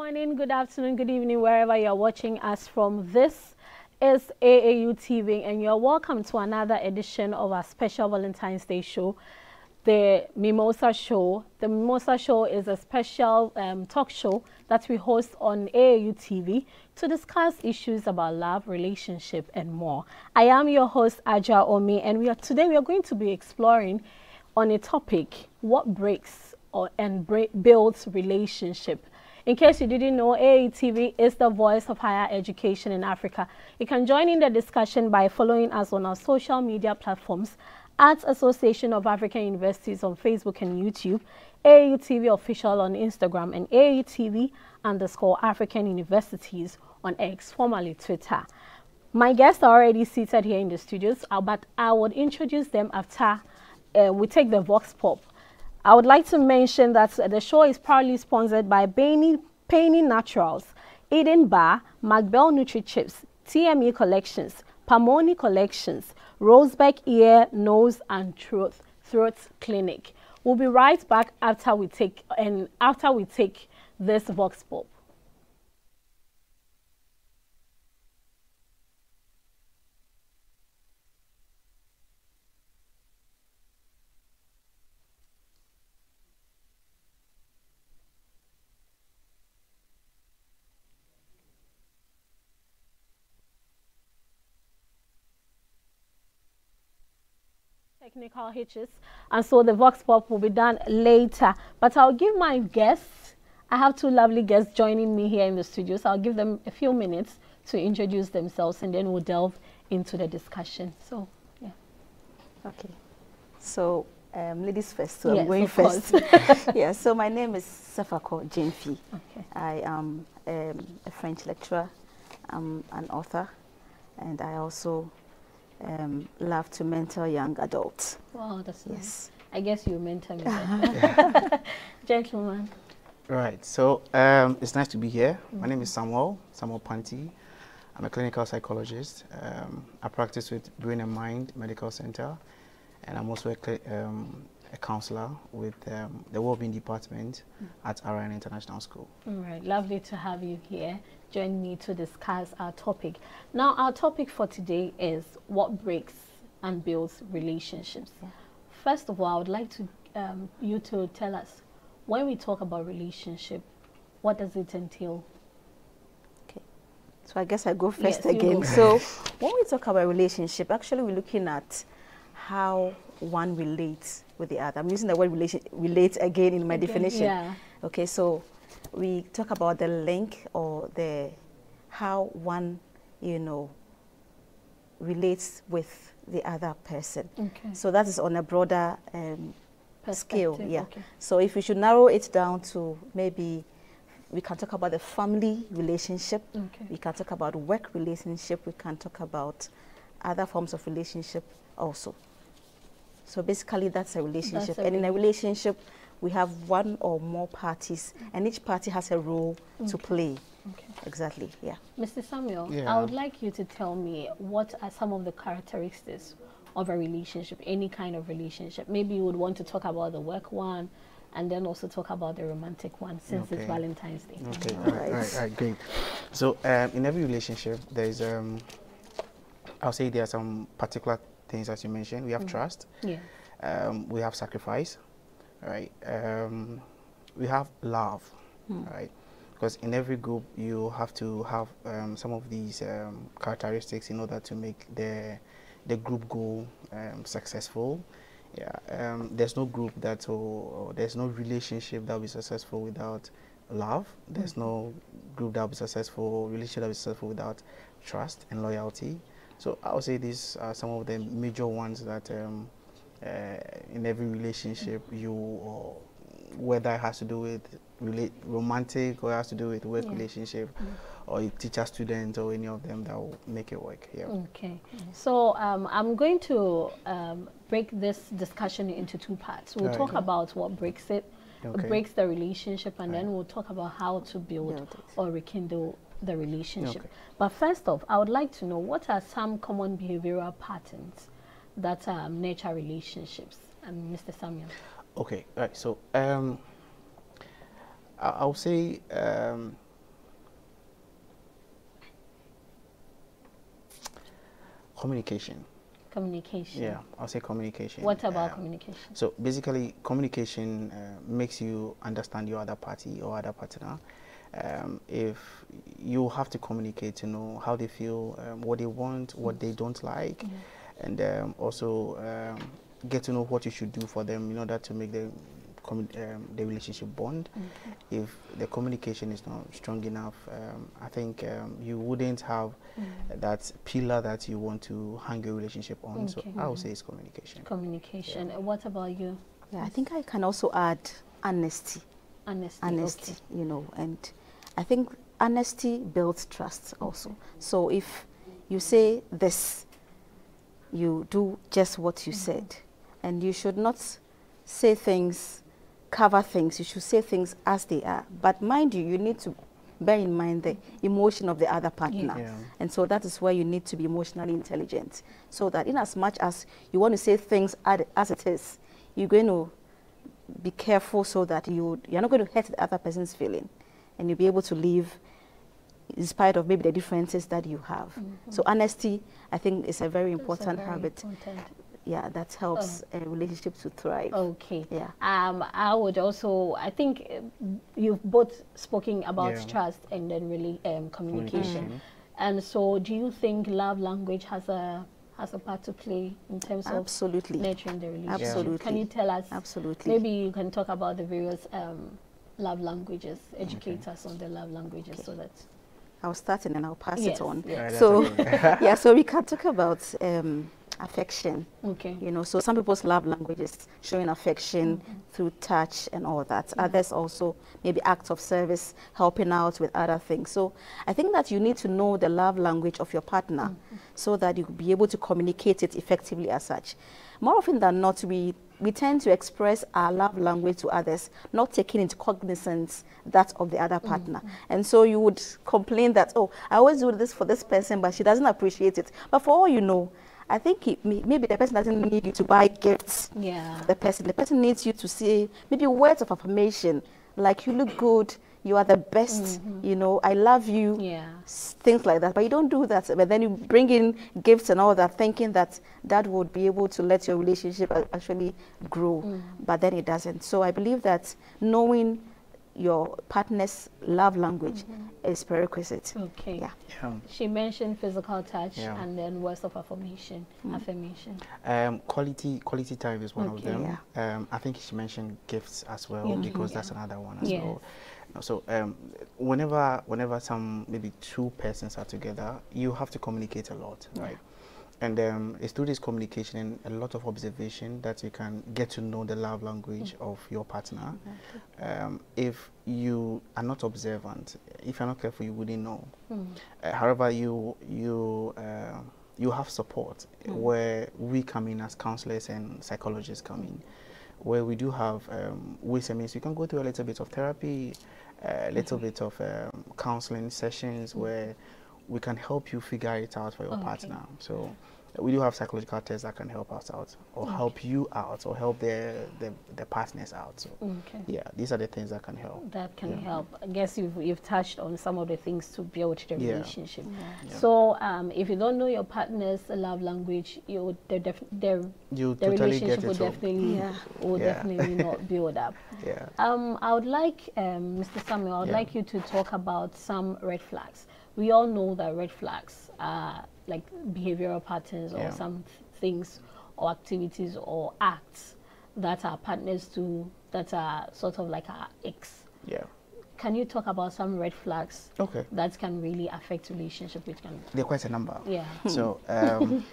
morning, good afternoon, good evening, wherever you're watching us from. This is AAU TV, and you're welcome to another edition of our special Valentine's Day show, the Mimosa Show. The Mimosa Show is a special um, talk show that we host on AAU TV to discuss issues about love, relationship, and more. I am your host, Aja Omi, and we are today we are going to be exploring on a topic: what breaks or and break, builds relationship. In case you didn't know, AATV is the voice of higher education in Africa. You can join in the discussion by following us on our social media platforms at Association of African Universities on Facebook and YouTube, AUTV official on Instagram, and AUTV underscore African Universities on X, formerly Twitter. My guests are already seated here in the studios, uh, but I would introduce them after uh, we take the Vox Pop. I would like to mention that the show is proudly sponsored by Penny, Penny Naturals, Eden Bar, McBell Nutri Chips, TME Collections, Pamoni Collections, Rosebeck Ear, Nose and Throat, Throat Clinic. We'll be right back after we take and after we take this Vox Pop. Technical hitches and so the vox pop will be done later. But i'll give my guests i have two lovely guests joining me here in the studio so i'll give them a few minutes to introduce themselves and then we'll delve into the discussion. So yeah. Okay. So um, ladies first so yes, i'm going first. yeah so my name is Sefako jenfi okay. i am um, a french lecturer i'm an author and i also um, love to mentor young adults. Wow, that's yes. Nice. I guess you mentor me. Gentlemen. Right. So um, it's nice to be here. Mm -hmm. My name is Samuel Samuel Panti. I'm a clinical psychologist. Um, I practice with Brain and Mind Medical Center, and I'm also a, um, a counselor with um, the Wellbeing Department mm at RN International School. All right. Lovely to have you here join me to discuss our topic. Now, our topic for today is what breaks and builds relationships. Yeah. First of all, I would like to um, you to tell us when we talk about relationship, what does it entail? Okay, so I guess I go first yes, again. Go. So when we talk about relationship, actually we're looking at how one relates with the other. I'm using the word relation relate again in my again, definition. Yeah. Okay, so we talk about the link or the how one, you know, relates with the other person. Okay. So that is on a broader um, scale. Yeah. Okay. So if we should narrow it down to maybe we can talk about the family relationship. Okay. We can talk about work relationship. We can talk about other forms of relationship also. So basically, that's a relationship. That's a and in a relationship, we have one or more parties, and each party has a role okay. to play. Okay. Exactly, yeah. Mr. Samuel, yeah. I would like you to tell me what are some of the characteristics of a relationship, any kind of relationship. Maybe you would want to talk about the work one, and then also talk about the romantic one since okay. it's Valentine's Day. Okay, all, right. all, right, all right, great. So um, in every relationship, there is, um, I'll say there are some particular things as you mentioned. We have mm trust. Yeah. Um, we have sacrifice right? Um, we have love, hmm. right? Because in every group you have to have um, some of these um, characteristics in order to make the the group go um, successful. Yeah, um, there's no group that or, or, there's no relationship that will be successful without love. There's mm -hmm. no group that will be successful, relationship that will be successful without trust and loyalty. So I would say these are some of the major ones that um, uh, in every relationship you or whether it has to do with relate romantic or it has to do with work yeah. relationship mm. or teacher student or any of them that will make it work yeah okay mm. so um, i'm going to um, break this discussion into two parts we'll right. talk about what breaks it okay. breaks the relationship and right. then we'll talk about how to build, build or rekindle the relationship. Okay. But first off, I would like to know what are some common behavioral patterns that um, nurture relationships, um, Mr. Samuel? Okay, all right. So um, I- I'll say um, communication. Communication. Yeah, I'll say communication. What about um, communication? So basically, communication uh, makes you understand your other party or other partner. Um, if you have to communicate to know how they feel, um, what they want, what they don't like, -hmm. and um, also um, get to know what you should do for them in order to make the um, the relationship bond. Okay. If the communication is not strong enough, um, I think um, you wouldn't have mm. that pillar that you want to hang your relationship on. Okay. So I would say it's communication. Communication. Yeah. What about you? Yeah, I think I can also add honesty. Honesty. Honesty. Okay. You know, and I think honesty builds trust also. So if you say this, you do just what you mm -hmm. said, and you should not say things cover things. You should say things as they are. But mind you, you need to bear in mind the emotion of the other partner. Yeah. And so that is where you need to be emotionally intelligent. So that in as much as you want to say things as it is, you're going to be careful so that you, you're not going to hurt the other person's feeling. And you'll be able to live in spite of maybe the differences that you have. Mm -hmm. So honesty, I think, is a very important a very habit. Important yeah, that helps oh. a relationship to thrive. Okay. Yeah. Um, I would also, I think uh, you've both spoken about yeah. trust and then really um, communication. Mm -hmm. And so, do you think love language has a has a part to play in terms Absolutely. of nurturing the relationship? Absolutely. Can you tell us? Absolutely. Maybe you can talk about the various um, love languages, educate okay. us on the love languages okay. so that. I'll start and then I'll pass yes, it on. Yes. So, yeah, so we can talk about um, affection. Okay. You know, so some people's love language is showing affection mm -hmm. through touch and all that. Mm -hmm. Others also maybe acts of service, helping out with other things. So I think that you need to know the love language of your partner mm -hmm. so that you be able to communicate it effectively as such. More often than not, we we tend to express our love language to others, not taking into cognizance that of the other partner. Mm -hmm. And so you would complain that, oh, I always do this for this person, but she doesn't appreciate it. But for all you know, I think it, maybe the person doesn't need you to buy gifts. Yeah. The person, the person needs you to say maybe words of affirmation, like you look good, you are the best, mm -hmm. you know, I love you, yeah. things like that. But you don't do that. But then you bring in gifts and all that, thinking that that would be able to let your relationship actually grow. Mm. But then it doesn't. So I believe that knowing your partner's love language mm -hmm. is prerequisite. Okay. Yeah. yeah. She mentioned physical touch yeah. and then words of affirmation. Mm. Affirmation. Um, quality quality time is one okay. of them. Yeah. Um, I think she mentioned gifts as well because that's another one as yes. well. So um, whenever whenever some maybe two persons are together, you have to communicate a lot, right? And um, it's through this communication and a lot of observation that you can get to know the love language mm. of your partner. Um, if you are not observant, if you're not careful, you wouldn't know. Mm. Uh, however, you you uh, you have support mm. where we come in as counselors and psychologists come in, where we do have um, ways and means. You can go through a little bit of therapy, a little -hmm. bit of um, counseling sessions mm. where we can help you figure it out for your okay. partner. So we do have psychological tests that can help us out or okay. help you out or help the, the, the partners out. So okay. yeah, these are the things that can help. That can yeah. help. I guess you've, you've touched on some of the things to build the yeah. relationship. Yeah. So um, if you don't know your partner's love language, you the def the, you the totally relationship will definitely yeah. will definitely not build up. Yeah. Um, I would like um, Mr. Samuel, I would like you to talk about some red flags. We all know that red flags are like behavioral patterns yeah. or some things or activities or acts that our partners do that are sort of like our ex. Yeah. Can you talk about some red flags okay. that can really affect relationship? Which can there are quite a number. Yeah. So um,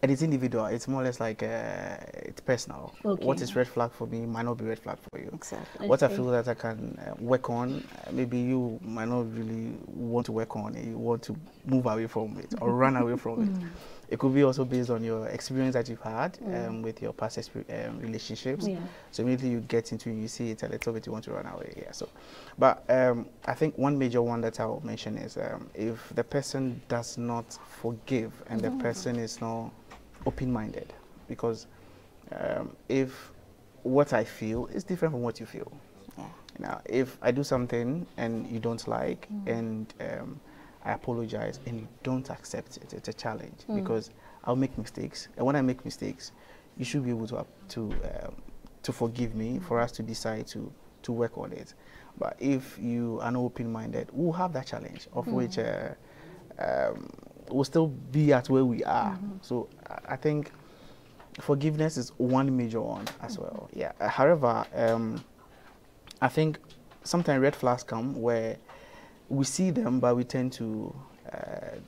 and it's individual. It's more or less like uh, it's personal. Okay. What is red flag for me might not be red flag for you. Exactly. What I feel that I can uh, work on, uh, maybe you might not really want to work on it. You want to move away from it or run away from it. Mm. It could be also based on your experience that you've had mm. um, with your past um, relationships. Yeah. So immediately you get into it, you see it a little bit, you want to run away. Yeah. So, but um, I think one major one that I'll mention is um, if the person does not forgive and mm. the person is not open-minded because um, if what I feel is different from what you feel. Yeah. Now, if I do something and you don't like, mm. and um, I apologize, and you don't accept it. It's a challenge mm. because I'll make mistakes, and when I make mistakes, you should be able to to um, to forgive me for us to decide to to work on it. But if you are not open-minded, we'll have that challenge of mm. which uh, um, we'll still be at where we are. Mm -hmm. So I think forgiveness is one major one as mm -hmm. well. Yeah. However, um, I think sometimes red flags come where we see them, but we tend to uh,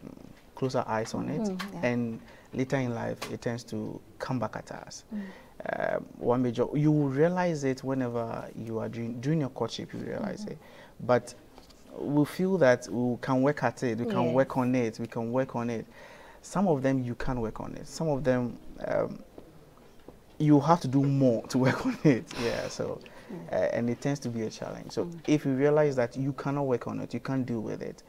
close our eyes on it, -hmm. yeah. and later in life, it tends to come back at us. Mm uh, one major, you will realize it whenever you are doing, during your courtship, you realize mm -hmm. it. But we feel that we can work at it, we can work on it, we can work on it. Some of them you can work on it. Some of them um, you have to do more to work on it. Yeah, so mm. uh, and it tends to be a challenge. So mm. if you realize that you cannot work on it, you can't deal with it,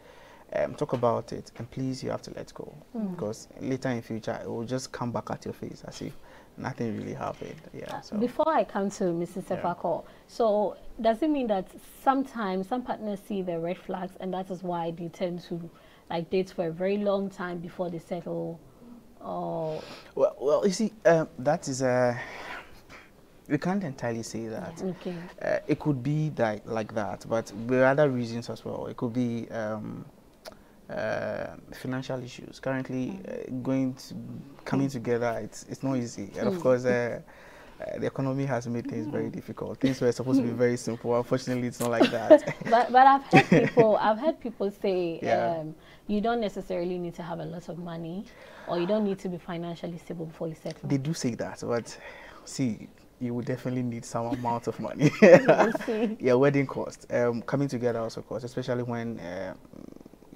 um, talk about it, and please you have to let go mm. because later in future it will just come back at your face as if nothing really happened. Yeah. So. Before I come to Mrs. Sefako, yeah. so does it mean that sometimes some partners see the red flags and that is why they tend to like date for a very long time before they settle? Or well, well, you see, um, that is a. We can't entirely say that. Okay. Uh, it could be that like that, but there are other reasons as well. It could be. Um, uh, financial issues. Currently, uh, going to, coming mm. together, it's it's not easy, and of mm. course. Uh, uh, the economy has made things very mm. difficult. Things were supposed to be very simple. Unfortunately, it's not like that. but but I've heard people I've heard people say yeah. um, you don't necessarily need to have a lot of money, or you don't need to be financially stable before you settle. They do say that, but see, you would definitely need some amount of money. yeah, wedding cost. Um, coming together also cost, especially when uh,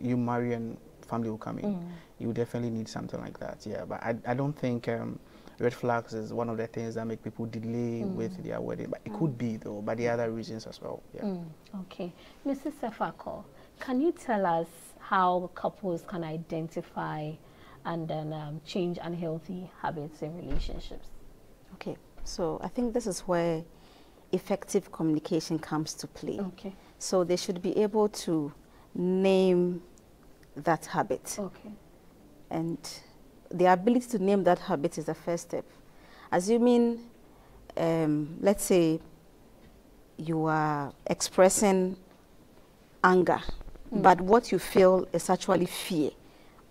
you marry and family will come in. Mm. You definitely need something like that. Yeah, but I, I don't think um, red flags is one of the things that make people delay mm. with their wedding. But it mm. could be though, but the other reasons as well. Yeah. Mm. Okay, Mrs. Sefako, can you tell us how couples can identify and then um, change unhealthy habits in relationships? Okay, so I think this is where effective communication comes to play. Okay. So they should be able to name that habit. Okay. And the ability to name that habit is the first step. Assuming, um, let's say, you are expressing anger, mm. but what you feel is actually fear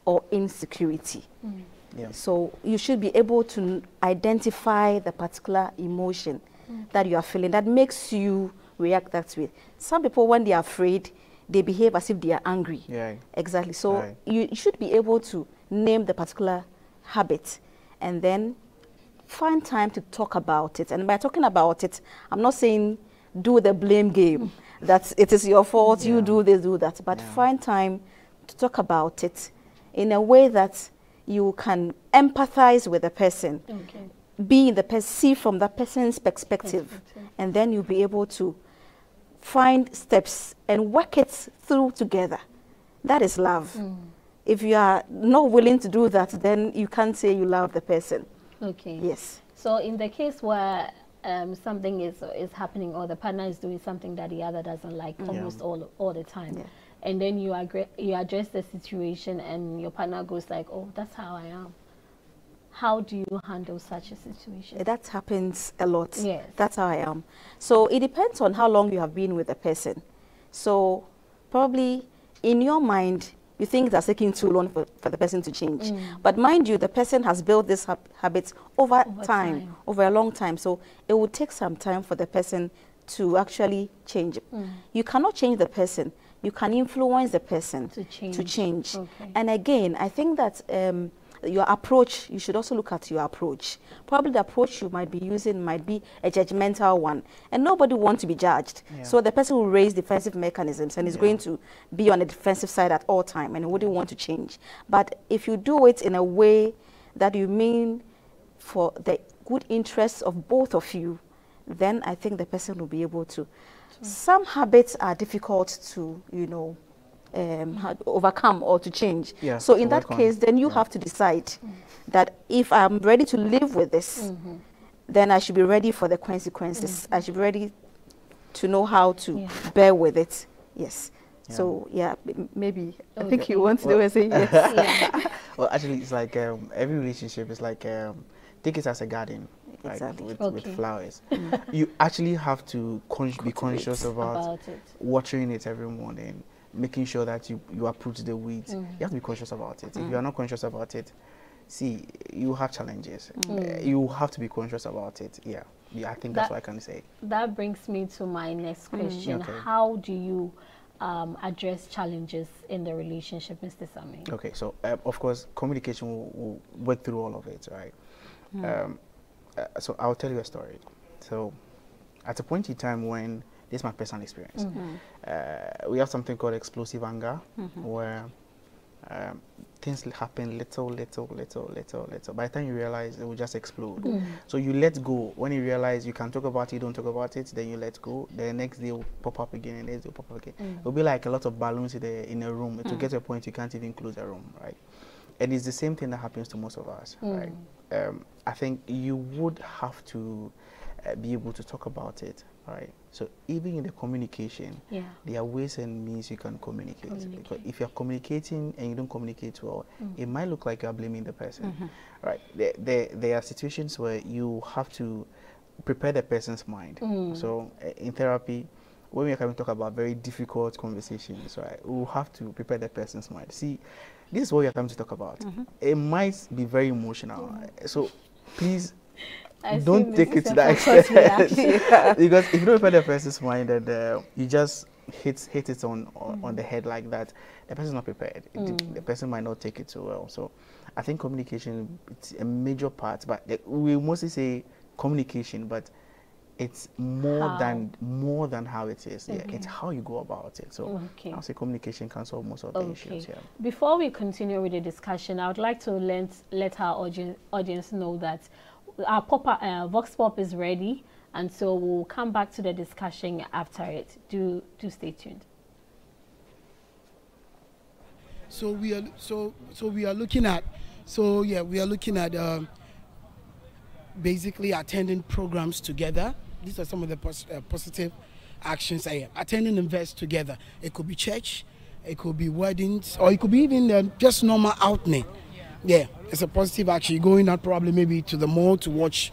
or insecurity. Mm. Yeah. So you should be able to identify the particular emotion mm. that you are feeling that makes you react that way. Some people, when they are afraid, they behave as if they are angry. Yeah. Exactly. So right. you, you should be able to name the particular habit and then find time to talk about it. And by talking about it, I'm not saying do the blame game, that it is your fault, yeah. you do this, do that, but yeah. find time to talk about it in a way that you can empathize with the person, okay. be in the person, see from that person's perspective, perspective, and then you'll be able to find steps and work it through together. That is love. Mm. If you are not willing to do that, then you can't say you love the person. Okay. Yes. So in the case where um, something is is happening or the partner is doing something that the other doesn't like mm. almost all all the time, yeah. and then you agree, you address the situation and your partner goes like, "Oh, that's how I am." How do you handle such a situation? That happens a lot. Yes. That's how I am. So it depends on how long you have been with the person. So probably in your mind, you think that's taking too long for, for the person to change. Mm. But mind you, the person has built this ha habit over, over time, time, over a long time. So it will take some time for the person to actually change. Mm. You cannot change the person. You can influence the person to change. To change. Okay. And again, I think that um, your approach, you should also look at your approach. Probably the approach you might be using might be a judgmental one. And nobody wants to be judged. Yeah. So the person will raise defensive mechanisms and is yeah. going to be on the defensive side at all time and wouldn't want to change. But if you do it in a way that you mean for the good interests of both of you, then I think the person will be able to. Some habits are difficult to, you know, um, overcome or to change. Yeah, so in that case, on. then you yeah. have to decide mm. that if I'm ready to live with this, mm -hmm. then I should be ready for the consequences. Mm -hmm. I should be ready to know how to yeah. bear with it. Yes. Yeah. So yeah, maybe okay. I think you want to well, do say yes. yeah. well, actually, it's like um, every relationship is like um, take it as a garden. Exactly. Like with, okay. with flowers, mm. you actually have to con be conscious about, about it. watering it every morning, making sure that you you uproot the weeds. Mm. You have to be conscious about it. If you are not conscious about it, see, you have challenges. Mm. You have to be conscious about it. Yeah, yeah. I think that, that's what I can say. That brings me to my next mm. question. Okay. How do you um, address challenges in the relationship, Mr. Sami? Okay, so uh, of course, communication will, will, work through all of it, right? Mm. Um, uh, so I'll tell you a story. So, at a point in time when this is my personal experience, mm -hmm. uh, we have something called explosive anger, -hmm. where um, things happen little, little, little, little, little. By the time you realize, it will just explode. Mm. So you let go. When you realize you can talk about it, you don't talk about it, then you let go. The next day will pop up again, and next day will pop up again. Mm. It will be like a lot of balloons in, the, in a room. It will mm. get to a point you can't even close a room, right? And it's the same thing that happens to most of us, mm. right? Um, I think you would have to uh, be able to talk about it right? So even in the communication, yeah. there are ways and means you can communicate. communicate. Because if you're communicating and you don't communicate well, mm. it might look like you're blaming the person, mm -hmm. right? There, there, there, are situations where you have to prepare the person's mind. Mm. So uh, in therapy, when we're coming to talk about very difficult conversations, right, we'll have to prepare the person's mind. See, this is what we're coming to talk about. -hmm. It might be very emotional. -hmm. So please I don't take it to that extent because if you don't prepare the person's mind and uh, you just hit hit it on on, mm. on, the head like that, the person's not prepared. Mm. The, the, person might not take it so well. So I think communication it's a major part, but we mostly say communication, but it's more how? than more than how it is. Yeah, it's how you go about it. So okay. I'll say communication can solve most of the okay. issues. Yeah. Before we continue with the discussion, I would like to let let our audience audience know that our pop uh, vox pop is ready. And so we'll come back to the discussion after it. Do do stay tuned. So we are so so we are looking at so yeah we are looking at um, basically attending programs together. These are some of the pos uh, positive actions i am. Attending invest together. It could be church it could be weddings or it could be even uh, just normal outing yeah, it's a positive action. going out probably maybe to the mall to watch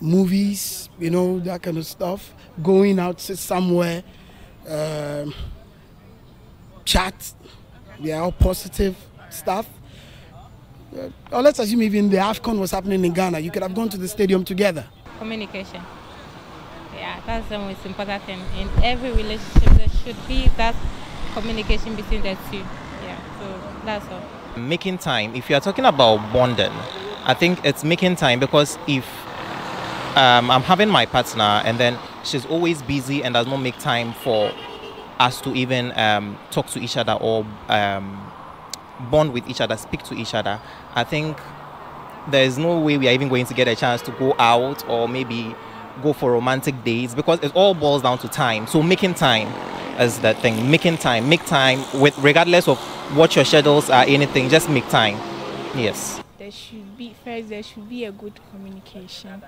movies, you know, that kind of stuff. Going out somewhere, um, chat, yeah, all positive stuff. Uh, or let's assume even the AFCON was happening in Ghana, you could have gone to the stadium together. Communication. Yeah, that's the most important thing. In every relationship, there should be that communication between the two. Yeah, so that's all making time if you are talking about bonding i think it's making time because if um, i'm having my partner and then she's always busy and does not make time for us to even um, talk to each other or um, bond with each other speak to each other i think there's no way we are even going to get a chance to go out or maybe go for romantic dates because it all boils down to time. So making time is the thing. Making time make time with regardless of what your schedules are anything just make time. Yes. There should be first there should be a good communication.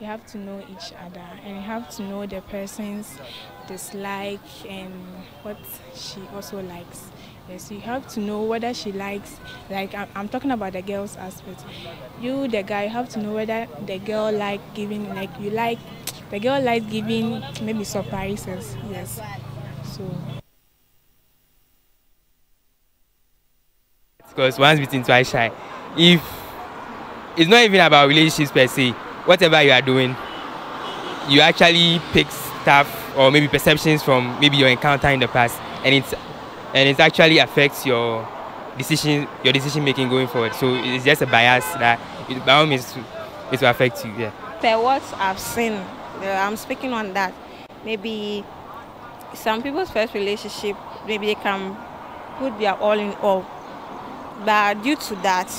You have to know each other and you have to know the person's dislike and what she also likes. Yes you have to know whether she likes like i'm, I'm talking about the girl's aspect. You the guy you have to know whether the girl like giving like you like the girl likes giving maybe surprises. Yes because once bitten twice shy. If it's not even about relationships per se whatever you are doing you actually pick stuff or maybe perceptions from maybe your encounter in the past and it's and it actually affects your decision your decision making going forward. So it's just a bias that it, by all means it will affect you yeah. Per what i've seen uh, i'm speaking on that. Maybe some people's first relationship maybe they can put their all in all. But due to that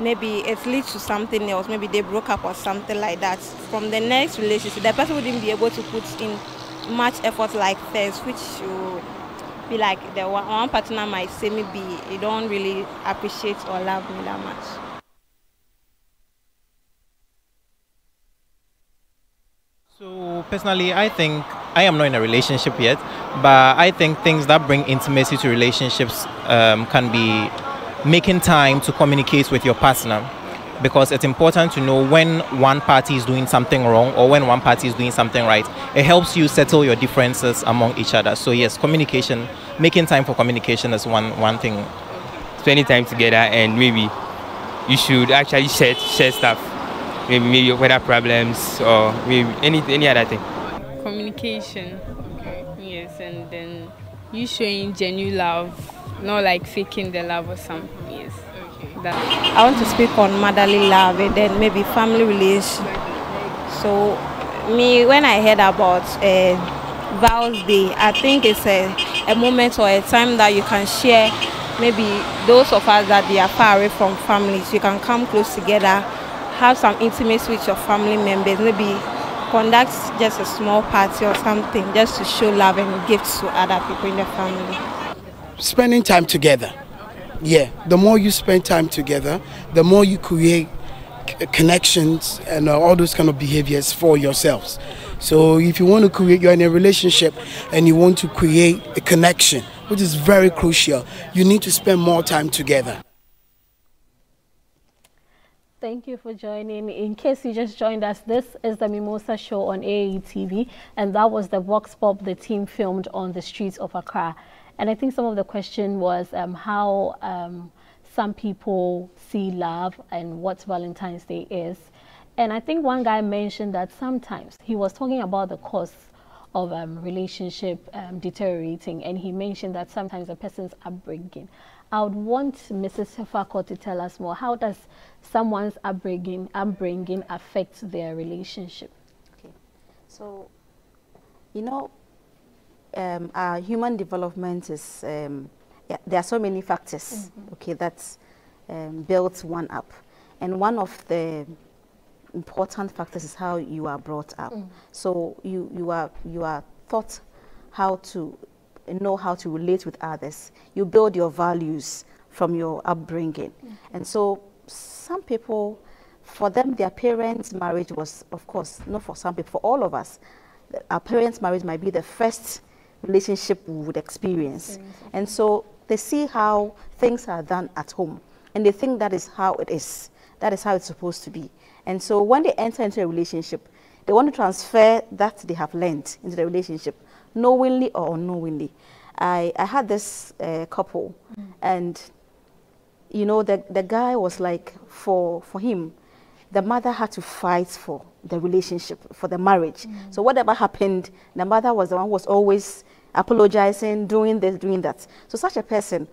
maybe it leads to something else. Maybe they broke up or something like that. From the next relationship the person wouldn't be able to put in much effort like first which should be like the one, one partner might say maybe you don't really appreciate or love me that much so personally i think I am not in a relationship yet, but I think things that bring intimacy to relationships um, can be making time to communicate with your partner because it's important to know when one party is doing something wrong or when one party is doing something right. It helps you settle your differences among each other. So yes, communication, making time for communication is one one thing. Spending time together and maybe you should actually share share stuff. Maybe maybe weather problems or maybe any any other thing. Communication. Okay. Yes, and then you showing genuine love, not like faking the love or something. Yes. That. I want to speak on motherly love and then maybe family relation. So, me when I heard about uh, Val's Day, I think it's a, a moment or a time that you can share. Maybe those of us that they are far away from families, you can come close together, have some intimacy with your family members, maybe conduct just a small party or something just to show love and gifts to other people in the family. Spending time together yeah, the more you spend time together, the more you create connections and uh, all those kind of behaviors for yourselves. So if you want to create, you're in a relationship and you want to create a connection, which is very crucial, you need to spend more time together. Thank you for joining. In case you just joined us, this is the Mimosa Show on AAU TV, and that was the Vox Pop the team filmed on the streets of Accra. And I think some of the question was um, how um, some people see love and what Valentine's Day is. And I think one guy mentioned that sometimes he was talking about the cause of um, relationship um, deteriorating, and he mentioned that sometimes a person's upbringing. I would want Mrs. Sefako to tell us more. How does someone's upbringing, upbringing affect their relationship? Okay, so you know, um, our human development is, um, yeah, there are so many factors, mm -hmm. okay, that um, built one up. And one of the important factors is how you are brought up. Mm. So you, you, are, you are taught how to know how to relate with others. You build your values from your upbringing. Mm. And so some people, for them, their parents' marriage was, of course, not for some people, for all of us, our parents' marriage might be the first relationship we would experience. And so they see how things are done at home and they think that is how it is. That is how it's supposed to be. And so when they enter into a relationship, they want to transfer that they have learned into the relationship, knowingly or unknowingly. I, I had this uh, couple, mm. and you know, the, the guy was like, for, for him, the mother had to fight for the relationship, for the marriage. Mm. So whatever happened, the mother was the one who was always apologizing, doing this, doing that. So such a person,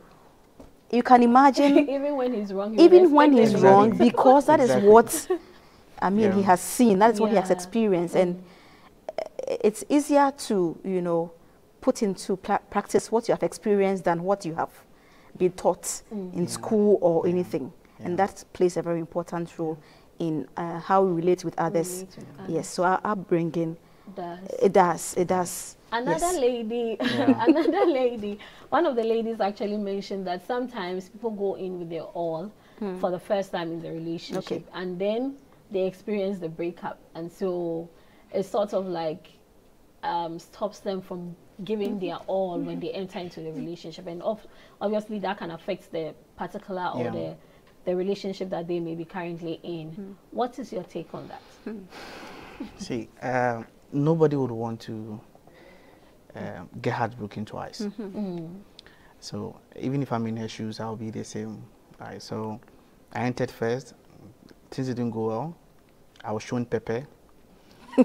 you can imagine. even when he's wrong. even when he's exactly. wrong, because that exactly. is what, I mean, yeah. he has seen. That is yeah. what he has experienced, and it's easier to, you know, put into practice what you have experienced than what you have been taught mm. in yeah. school or anything, and that plays a very important role in uh, how we relate with others. Relate with others. Yes, so our upbringing, does. it does, it does. Another yes. lady, yeah. another lady, one of the ladies actually mentioned that sometimes people go in with their all hmm. for the first time in the relationship okay. and then they experience the breakup. And so it sort of like um, stops them from giving their all when they enter into the relationship. And obviously that can affect the particular or yeah. the, the relationship that they may be currently in. Hmm. What is your take on that? See, uh, nobody would want to um, get heartbroken twice. Mm -hmm. mm. So even if I'm in her shoes, I'll be the same. Right. So I entered first. Things didn't go well. I was shown pepper.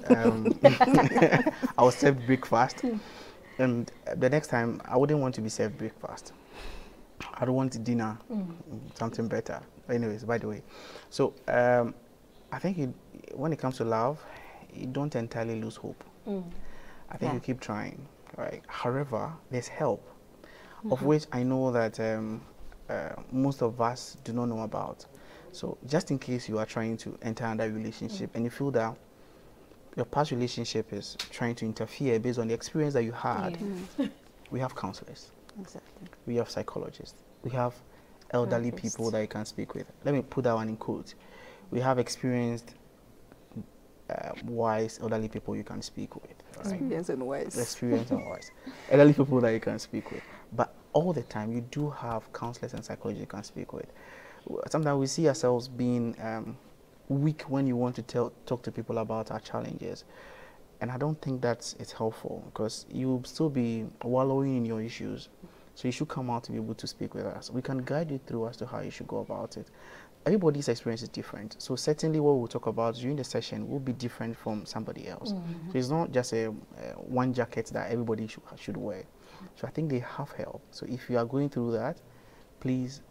Um, I was served breakfast. And the next time, I wouldn't want to be served breakfast. I don't want dinner, mm. something better. Anyways, by the way. So um, I think it, when it comes to love, you don't entirely lose hope. Mm. I think yeah. you keep trying. Right. However, there's help, mm -hmm. of mm-hmm. which I know that um, uh, most of us do not know about. So just in case you are trying to enter another relationship mm and you feel that your past relationship is trying to interfere based on the experience that you had, yeah. Mm-hmm. we have counselors. Exactly. We have psychologists. We have elderly people that you can speak with. Let me put that one in quotes. We have experienced uh, wise elderly people you can speak with. Right? Experience and wise. Experience and wise. Elderly people that you can speak with. But all the time, you do have counselors and psychologists you can speak with. Sometimes we see ourselves being um, weak when you want to tell, talk to people about our challenges. And I don't think that it's helpful because you'll still be wallowing in your issues. So you should come out to be able to speak with us. We can guide you through as to how you should go about it. Everybody's experience is different. So certainly what we'll talk about during the session will be different from somebody else. Mm -hmm. So it's not just a, uh, one jacket that everybody should, should wear. So I think they have help. So if you are going through that, please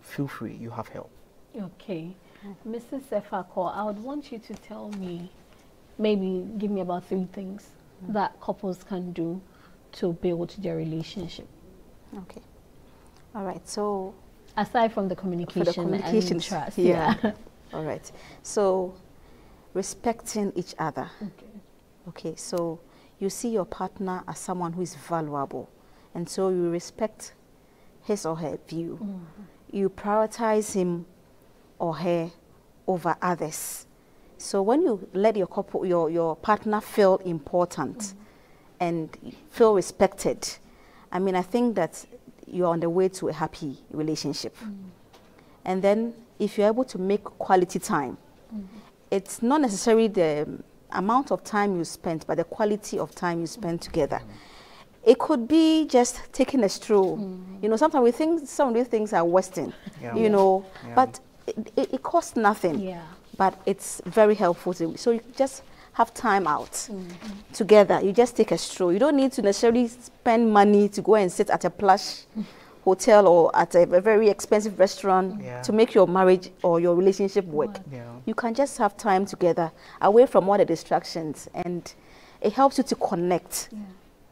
feel free. You have help. Okay. Mrs. Sefako, I would want you to tell me, maybe give me about three things mm. that couples can do to build their relationship. Okay. All right. So, aside from the communication, the communication and trust, yeah. yeah. All right. So, respecting each other. Okay. Okay. So, you see your partner as someone who is valuable, and so you respect his or her view. Mm -hmm. You prioritize him or her over others. So when you let your couple, your, your partner feel important mm -hmm. and feel respected, I mean, I think that you're on the way to a happy relationship. Mm -hmm. And then if you're able to make quality time, mm -hmm. it's not necessarily the amount of time you spend, but the quality of time you spend together. It could be just taking a stroll. You know, sometimes we think some of these things are Western, yeah. you know, yeah. but it, it, it, costs nothing. Yeah. But it's very helpful. To, so you just have time out mm -hmm. together. You just take a stroll. You don't need to necessarily spend money to go and sit at a plush hotel or at a, a very expensive restaurant yeah. to make your marriage or your relationship work. Yeah. You can just have time together away from all the distractions and it helps you to connect. Yeah.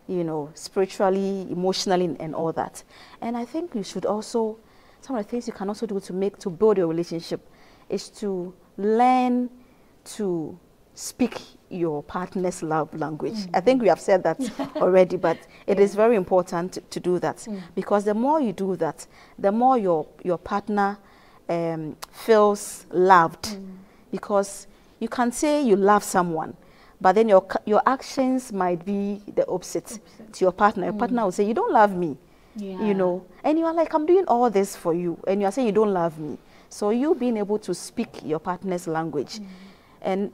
You know, spiritually, emotionally, and all that. And I think you should also some of the things you can also do to make to build your relationship is to learn to speak your partner's love language. Mm. I think we have said that already, but it yeah. is very important to, to do that mm. because the more you do that, the more your your partner um, feels loved. Mm. Because you can say you love someone, but then your your actions might be the opposite, opposite. to your partner. Your partner mm. will say, "You don't love me." Yeah. You know, and you are like, I'm doing all this for you, and you are saying you don't love me. So you being able to speak your partner's language, mm. and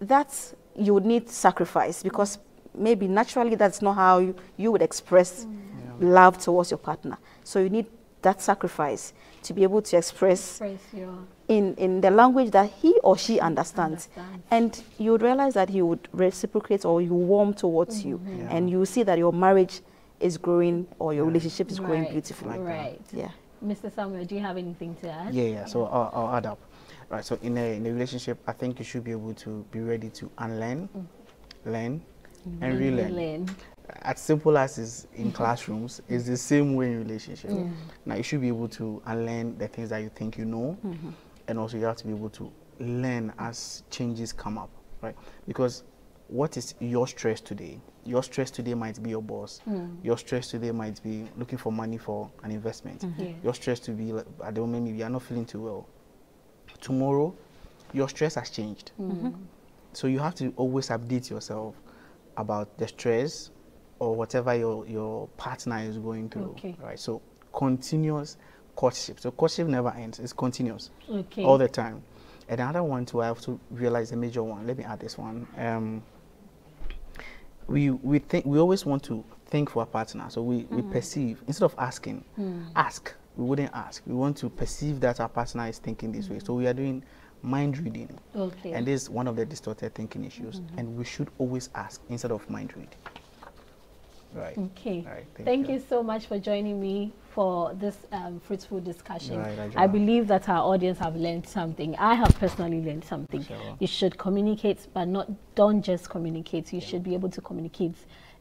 that's you would need sacrifice because maybe naturally that's not how you, you would express mm. yeah. love towards your partner. So you need that sacrifice to be able to express, express in, in the language that he or she understands. understands. And you would realize that he would reciprocate or you warm towards mm -hmm. you. Yeah. And you see that your marriage is growing or your relationship is right. growing beautifully. right. Yeah. Mr. Samuel, do you have anything to add? Yeah, yeah. So I'll, I'll add up. Right. So in a in a relationship, I think you should be able to be ready to unlearn, mm. learn, mm. and relearn. Learn. As simple as is in classrooms, it's the same way in relationship. Mm. Now you should be able to unlearn the things that you think you know, -hmm. and also you have to be able to learn as changes come up, right? Because what is your stress today your stress today might be your boss. Mm. Your stress today might be looking for money for an investment. Mm -hmm. yeah. Your stress to be like, at the moment maybe you are not feeling too well. Tomorrow, your stress has changed. Mm -hmm. So you have to always update yourself about the stress or whatever your your partner is going through. Okay. Right. So continuous courtship. So courtship never ends. It's continuous. Okay. All the time. And another one too, I have to realize a major one. Let me add this one. Um, we we think we always want to think for a partner, so we, mm. we perceive instead of asking, mm. ask. We wouldn't ask. We want to perceive that our partner is thinking this mm. way. So we are doing mind reading, okay. and this is one of the distorted thinking issues. -hmm. And we should always ask instead of mind read. Right. Okay. Right, thank, thank you. you. so much for joining me for this um, fruitful discussion. Right, I believe that our audience have learned something. I have personally learned something. Sure. You should communicate, but not don't just communicate. You yeah. should be able to communicate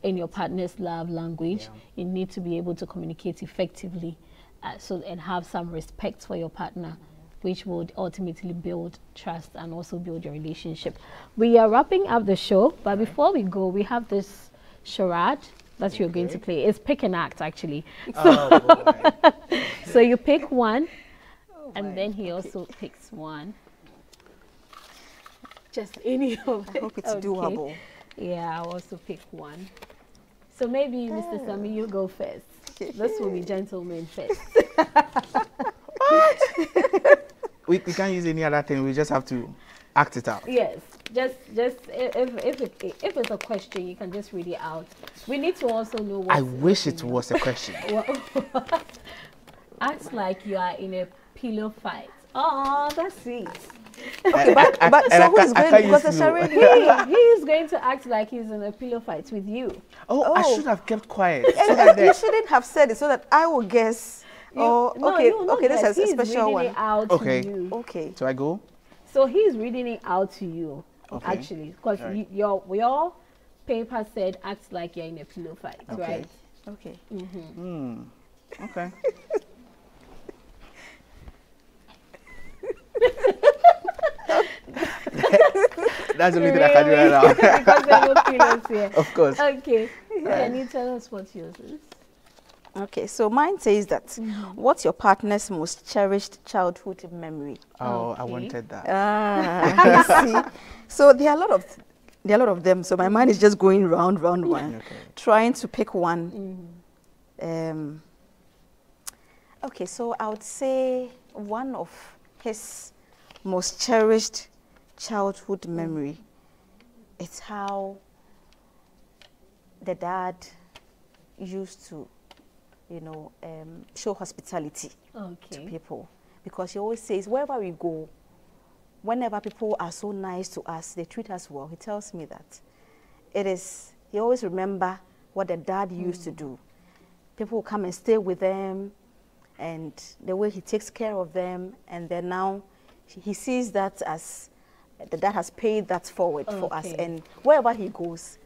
in your partner's love language. Yeah. You need to be able to communicate effectively, uh, so and have some respect for your partner which would ultimately build trust and also build your relationship. We are wrapping up the show, but before we go, we have this charade that you're going to play. It's pick an act actually. Oh, so, oh, so you pick one, oh and then he okay. also picks one. Just any of it. I hope it's okay. doable. Yeah, I'll also pick one. So maybe, Mr. Sami, you go first. Okay, this will be gentleman first. we, we can't use any other thing. We just have to act it out. Yes. Just, just if if it, if it's a question, you can just read it out. We need to also know. what. I wish it was a question. Act like you are in a pillow fight. Oh, that's sweet. Okay, eh, but, but so who's going because the charade? He, he is going to act like he's in a pillow fight with you. Oh, oh. I should have kept quiet. Eh, so eh, that you shouldn't have said it so that I will guess. You, oh, no, okay, okay, this is a special one. okay, okay. So I go. So he's reading it out to you, okay. actually, because right. your your paper said act like you're in a pillow fight, okay. right? Okay. Mm -hmm. mm. Okay. That's the only thing I can do right now. because there are no pillows here. Of course. Okay. Yeah. Can you tell us what yours is? Okay, so mine says that mm -hmm. what's your partner's most cherished childhood memory? Oh, okay. I wanted that. Ah, see. So there are a lot of there are a lot of them. So my mind is just going round, round one, okay. trying to pick one. Mm -hmm. um, okay, so I would say one of his most cherished childhood mm. memory. It's how the dad used to, you know, um, show hospitality okay. to people. Because he always says, wherever we go, whenever people are so nice to us, they treat us well. He tells me that. It is, he always remember what the dad mm. used to mm. do. People will come and stay with them, and the way he takes care of them, and then now he sees that as the dad has paid that forward okay. for us, and wherever he goes,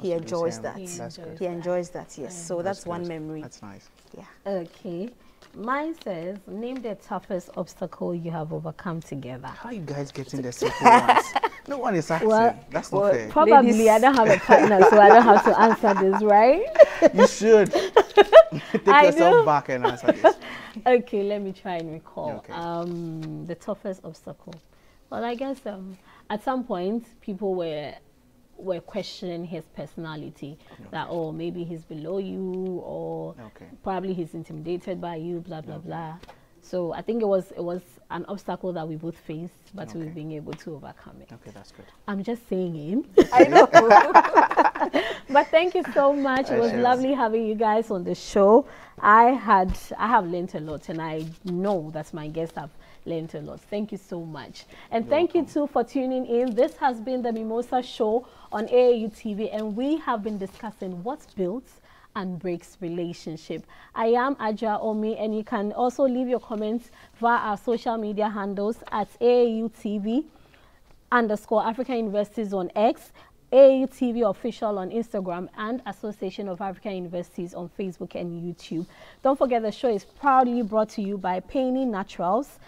he, he enjoys that. He enjoys, he enjoys that. Yes. Yeah. So that's, that's one memory. That's nice. Yeah. Okay. Mine says, name the toughest obstacle you have overcome together. How are you guys getting the simple ones? No one is asking. Well, That's not well, fair. Probably Ladies. I don't have a partner, so I don't have to answer this, right? You should. Take I yourself know. back and answer this. Okay, let me try and recall. Okay. Um, the toughest obstacle. Well, I guess um, at some point people were were questioning his personality. Okay. That oh maybe he's below you or okay. probably he's intimidated by you. Blah blah okay. blah. So I think it was it was an obstacle that we both faced, but we've been able to overcome it. Okay, that's good. I'm just saying it. I know. but thank you so much. It was lovely having you guys on the show. I had I have learned a lot, and I know that my guests have learned a lot. Thank you so much. And You're thank welcome. you too for tuning in. This has been the Mimosa Show on AAU TV, and we have been discussing what builds and breaks relationship. I am Aja Omi, and you can also leave your comments via our social media handles at AAU TV underscore African Universities on X, AAU TV official on Instagram, and Association of African Universities on Facebook and YouTube. Don't forget the show is proudly brought to you by Penny Naturals,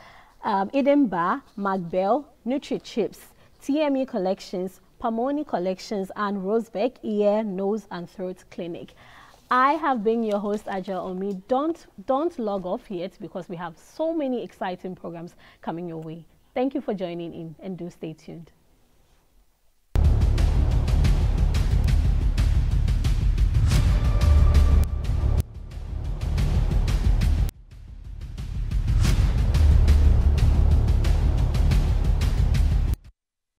um, Eden Bar, Magbell, Nutri Chips, TME Collections, Pomoni Collections, and Rosebeck Ear, Nose and Throat Clinic. I have been your host, Aja Omi. Don't, don't log off yet because we have so many exciting programs coming your way. Thank you for joining in and do stay tuned.